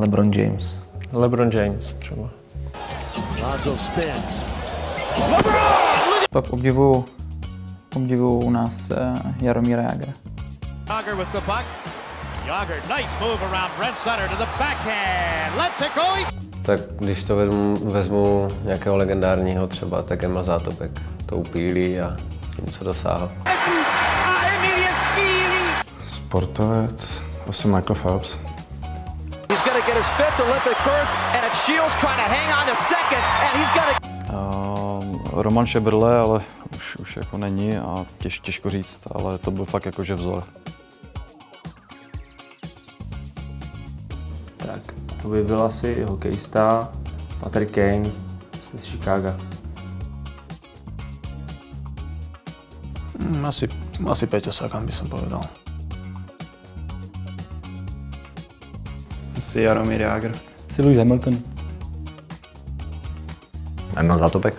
LeBron James. LeBron James třeba. Pak obdivuju, obdivuju u nás uh, Jaromíra Jagra. Yager with the puck. Yager, nice move around Brent Sutter to the backhand. Let's it go. Tak když to vezmu, vezmu nějakého legendárního třeba, tak Emil Zátopek to upílí a tím, co dosáhl. Sportovec, asi Michael Phelps. Get his fifth Olympic berth, and it's Shields trying to hang on to second, and he's to Uh, Roman Šebrle, ale už, už jako není a těž, těžko říct, ale to byl fakt jakože vzor. Tak, to by byl asi hokejista Patrick Kane z Chicago. Mm, Asi, asi Peťo Sagan by som povedal. Asi Jaromír Jágr. Asi Lewis Hamilton. Emil Zátopek.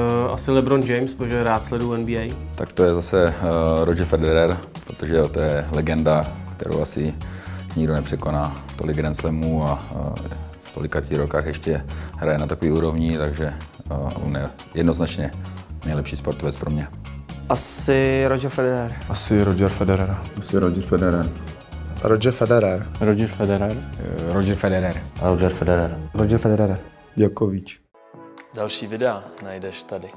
Uh, asi LeBron James, protože rád sleduju NBA. Tak to je zase uh, Roger Federer, protože to je legenda, kterou asi nikdo nepřekoná. Tolik Grand Slamů a uh, v tolika tí rokách ještě hraje na takový úrovni, takže uh, on je jednoznačně nejlepší sportovec pro mě. Asi Roger Federer. Asi Roger Federer. Asi Roger Federer. Roger Federer. Roger Federer. Eh, Roger Federer. Roger Federer. Roger Federer. Djokovic. Další videa najdeš tady.